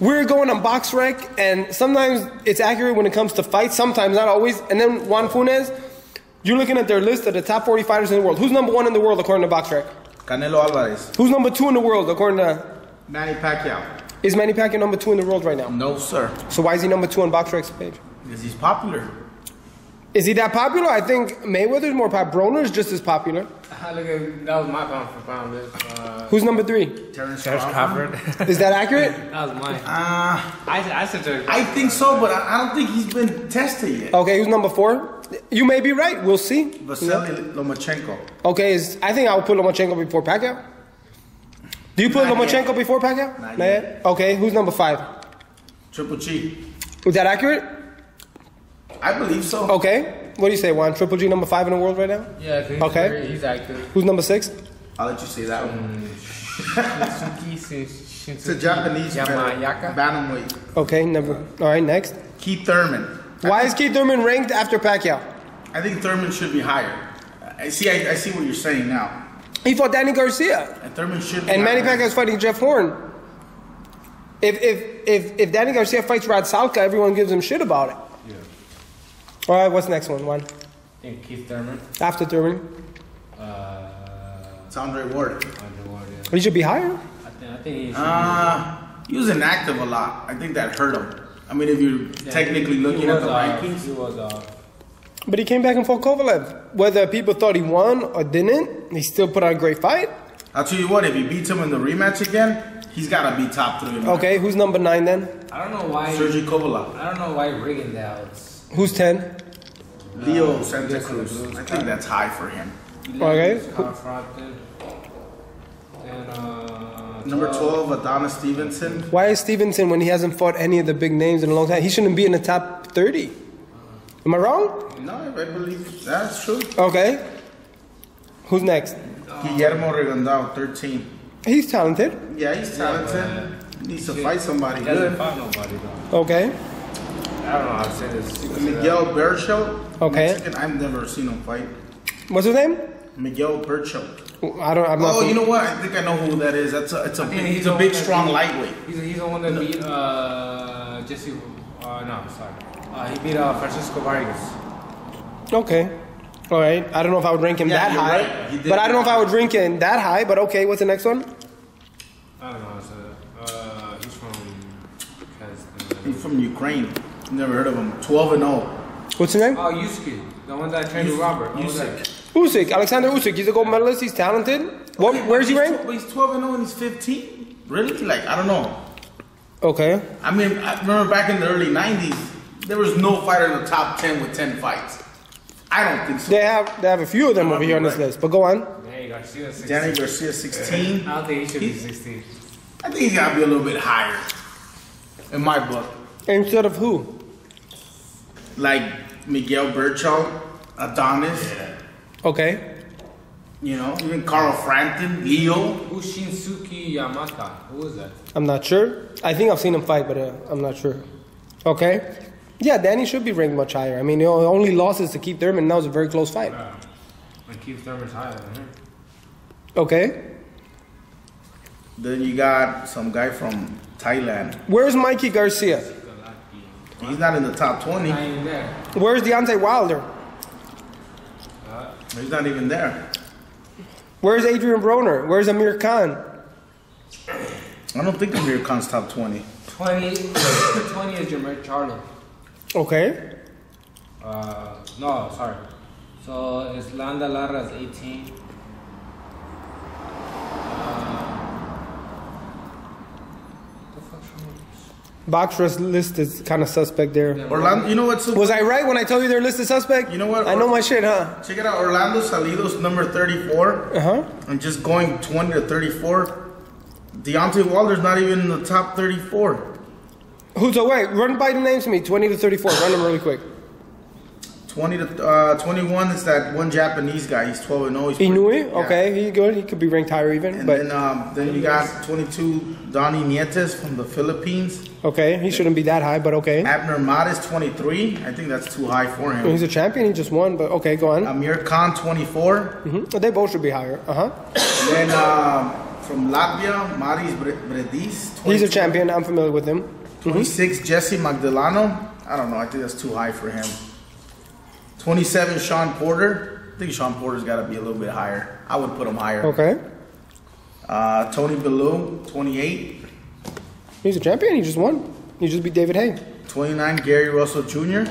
We're going on BoxRec, and sometimes it's accurate when it comes to fights, sometimes not always. And then Juan Funez, you're looking at their list of the top 40 fighters in the world. Who's number one in the world according to BoxRec? Canelo Alvarez. Who's number two in the world according to. Manny Pacquiao. Is Manny Pacquiao number two in the world right now? No, sir. So why is he number two on BoxRec's page? Because he's popular. Is he that popular? I think Mayweather's more popular. Broner's just as popular. Ah, Look at that was my pound for pound list. Uh, Who's number three? Terrence Terrence Crawford. Crawford. Is that accurate? that was mine. Uh, I I said to I think so, but I, I don't think he's been tested yet. Okay, who's number four? You may be right. We'll see. Vasily Lomachenko. Okay, is I think I would put Lomachenko before Pacquiao. Do you put Not Lomachenko yet. before Pacquiao? Not yet. Okay, who's number five? Triple G. Is that accurate? I believe so. Okay. What do you say, Juan? Triple G number five in the world right now? yeah, 'cause he's Okay. very- he's active. Who's number six? I'll let you say that one. Mm, Shinsuke, Shin- Shinsuke It's a Japanese Yamanaka. bantamweight. Okay, never. All right, next. Keith Thurman. Why is Keith Thurman ranked after Pacquiao? I think Thurman should be higher. I see. I, I see what you're saying now. He fought Danny Garcia, And Thurman should be. and Manny higher. Pacquiao's fighting Jeff Horn. If if if if Danny Garcia fights Rod Salka, everyone gives him shit about it. Yeah. All right, what's the next one? One I think Keith Thurman. after Thurman, Uh, It's Andre Ward. underwater. he should be higher. I think I think he should. Uh, he was inactive a lot. I think that hurt him. I mean, if you're Yeah, technically he looking at the off. rankings, He was off. But he came back and fought Kovalev. Whether people thought he won or didn't, he still put on a great fight. I'll tell you what. If he beats him in the rematch again, he's got to be top three. in my- Okay, who's number nine then? I don't know why. Sergey Kovalev, I don't know why Rigondeaux's. Who's ten? Leo Santa Cruz. I think that's high for him. Okay. And uh. Number 12, Adonis Stevenson. Why is Stevenson when he hasn't fought any of the big names in a long time? He shouldn't be in the top thirty. Am I wrong? No, I believe that's true. Okay. Who's next? Guillermo Rigondeaux, 13. He's talented. Yeah, he's talented. he Needs to fight somebody He hasn't good. fought nobody though. Okay. I don't know how to say this. Miguel Berchelt. Okay. Mexican. I've never seen him fight. What's his name? Miguel Berchelt. I don't. I'm not. Oh, you know what? I think I know who that is. That's a, it's a, think big, he's a big, strong beat- lightweight. He's, he's the one that beat uh, Jesse. Uh, no, sorry. Uh, he beat uh, Francisco Vargas. Okay. All right. I don't know if I would rank him Yeah, that high, right. But I don't know if. I would rank him that high. But okay. What's the next one? I don't know. It's a, uh, he's from. He's from Ukraine. Never heard of him. 12 and 0. What's his name? Oh, Yusuke, the one that trained with Robert. What was? Usyk. Usyk. Alexander Usyk. He's a gold medalist. He's talented. What? Okay, Where's he but he's ranked? tw- But he's 12 and 0 and he's 15. Really? Like I don't know. Okay. I mean, I remember back in the early 90s, there was no fighter in the top 10 with 10 fights. I don't think so. They have they have a few of them might over be here on this list. But go on. Hey, Garcia, 16. Danny Garcia 16. I don't think he should be 16. I think he's got to be a little bit higher in my book. Instead of who? Like Miguel Berchelt, Adonis, Okay. you know, even Carl Frampton, Leo. Who's Shinsuke Yamata? Who is that? I'm not sure. I think I've seen him fight, but uh, I'm not sure. Okay. Yeah, Danny should be ranked much higher. I mean, the only losses to Keith Thurman. That was a very close fight. And Keith Thurman's higher than him. Okay. Then you got some guy from Thailand. Where's Mikey Garcia? He's not in the top 20. Not even there. Where's Deontay Wilder? He's not even there. Where's Adrian Broner? Where's Amir Khan? I don't think Amir Khan's top 20. 20, 20 is Jermaine Charlo. Okay. Uh, no, sorry. So it's Landa Lara is 18. Uh, the fuck's wrong with this? BoxRec's list is kind of suspect there. Orlando, you know what's so Was I right when I told you their list is suspect? You know what? I know my shit, huh? Check it out. Orlando Salidos, number 34. Uh huh. And just going 20 to 34. Deontay Wilder's not even in the top 34. Who's away? Run by the names to me. Twenty to thirty-four. Run them really quick. 20 to uh, 21 is that one Japanese guy. He's 12 and 0. He's Inoue, yeah. okay, he good. He could be ranked higher even, And but then um, then you got 22 Donnie Nietes from the Philippines. okay, he shouldn't be that high, but okay. Abner Mares 23. I think that's too high for him. He's a champion. He just won, but okay, go on. Amir Khan 24. hmm They both should be higher. Uh huh. Then um, from Latvia, Maris Bre- Briedis. He's a champion. I'm familiar with him. 26 Jesse Magdaleno. I don't know. I think that's too high for him. 27 Sean Porter. I think Sean Porter's got to be a little bit higher. I would put him higher. Okay, Uh, Tony Bellew, 28. he's a champion. He just won. He just beat David Haye. 29 Gary Russell Jr.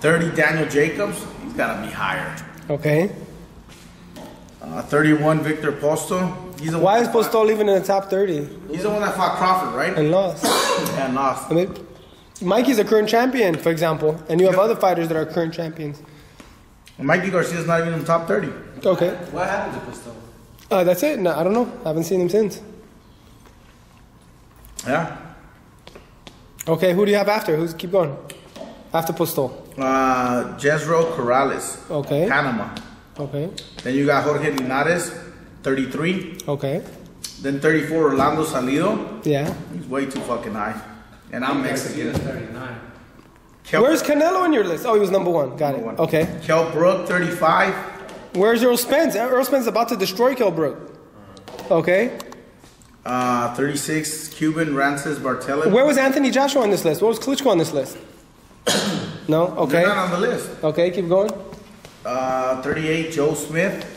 30 Daniel Jacobs. He's got to be higher. Okay. Uh, 31 Viktor Postol. He's the Why is Postol even in the top 30 He's the one that fought Crawford, right? and lost? And lost. I mean, Mikey's a current champion, for example, and you have Yeah. other fighters that are current champions. Mikey Garcia's not even in the top 30. Okay. What happened to Postol? Uh, that's it. No, I don't know. I haven't seen him since. Yeah. Okay, who do you have after? Who's keep going? After Postol. Uh, Jezreel Corrales, Okay. Panama. Okay. Then you got Jorge Linares, 33. Okay. Then 34 Orlando Salido. Yeah. He's way too fucking high. And I'm Mexican. 39. Kell, Where's Canelo in your list? Oh, he was number one. Got Number it. one. Okay. Kell Brook, 35. Where's Errol Spence? Errol Spence is about to destroy Kell Brook. Okay. Uh, 36 Cuban Rances Barthelemy. Where was Anthony Joshua on this list? Where was Klitschko on this list? no. Okay. They're not on the list. Okay. Keep going. Uh, 38 Joe Smith.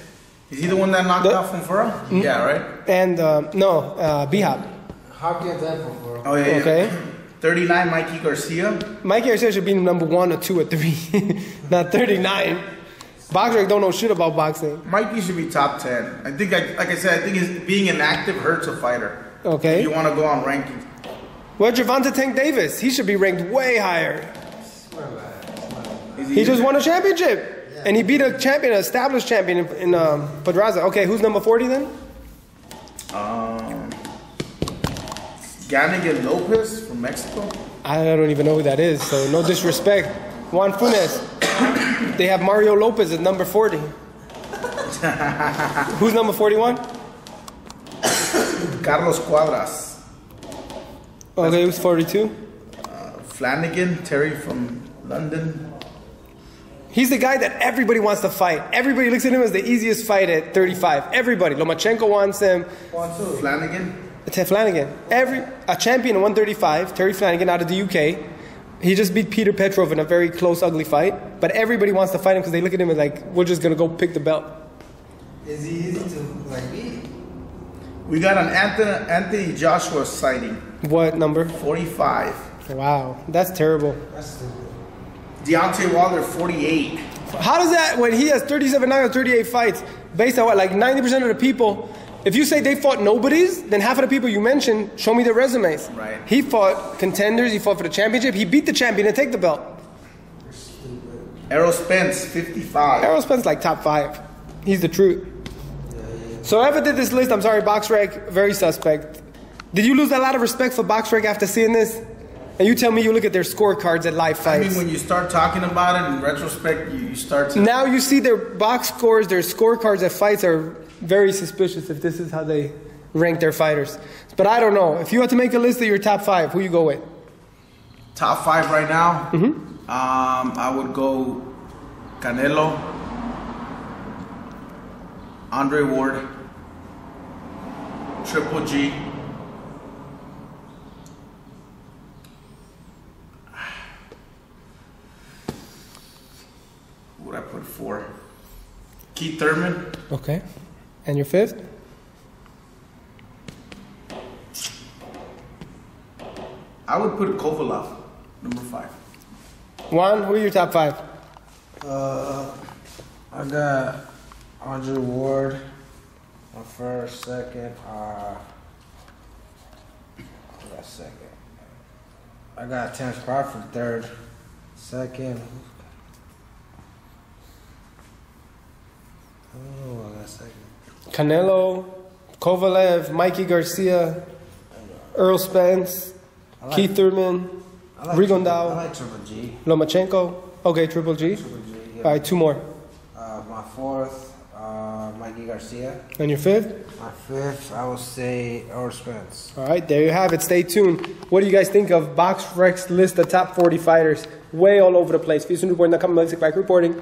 Is he the one that knocked The- out from Fura? Yeah, right? And uh, no, uh, B-Hop. How can that from bro? Oh, yeah, yeah. Okay. 39 Mikey Garcia. Mikey Garcia should be number one or two or three, not 39. BoxRec don't know shit about boxing. Mikey should be top 10. I think, I, like I said, I think his, being inactive hurts a fighter. Okay. If you want to go on rankings. Well, Gervonta Tank Davis, he should be ranked way higher. Is He just won a championship. And he beat a champion, an established champion in, in um, Pedraza. Okay, who's number 40 then? Um, Ganigan Lopez from Mexico. I don't even know who that is, so no disrespect. Juan Funez. they have Mario Lopez at number 40. who's number 41? Carlos Cuadras. Oh, okay, who's 42? Uh, Flanagan, Terry from London. He's the guy that everybody wants to fight. Everybody looks at him as the easiest fight at 35. Everybody. Lomachenko wants him. Flanagan. Ted Flanagan. Every a champion in 135, Terry Flanagan out of the UK. He just beat Peter Petrov in a very close, ugly fight. But everybody wants to fight him because they look at him and like, we're just gonna go pick the belt. Is he easy to like beat? We got an Anthony, Anthony Joshua sighting. What number? 45. Wow, that's terrible. That's stupid. Deontay Wilder, 48. How does that when he has 37 9 or 38 fights, based on what, like 90% of the people, if you say they fought nobodies, then half of the people you mentioned, show me their resumes. Right. He fought contenders, he fought for the championship, he beat the champion and take the belt. Errol Spence, 55. Errol Spence like top five. He's the truth. So whoever did this list, I'm sorry, BoxRec, very suspect. Did you lose a lot of respect for BoxRec after seeing this? And you tell me you look at their scorecards at live fights. I mean, when you start talking about it in retrospect, you, you start to. now you see their box scores, their scorecards at fights are very suspicious if this is how they rank their fighters. But I don't know. If you had to make a list of your top five, who you go with? Top five right now. Mm-hmm. Um, I would go Canelo, Andre Ward, Triple G. Would I put four? Keith Thurman, Okay. And your fifth? I would put Kovalev, number five. Juan, who are your top five? Uh, I got Andre Ward my first, second. Uh, I got second. I got Terrence Crawford third, second. Oh, I got second. Canelo, Kovalev, Mikey Garcia, Errol Spence, like- Keith Thurman, I like. Like Triple G. Lomachenko. Okay, Triple G. Triple G. Yeah. All right, two more. Uh, my fourth, uh, Mikey Garcia. And your fifth? My fifth, I would say Errol Spence. All right, there you have it. Stay tuned. What do you guys think of Box Rex list of top 40 fighters? Way all over the place. FeastsNewReport.com, Melissa back reporting.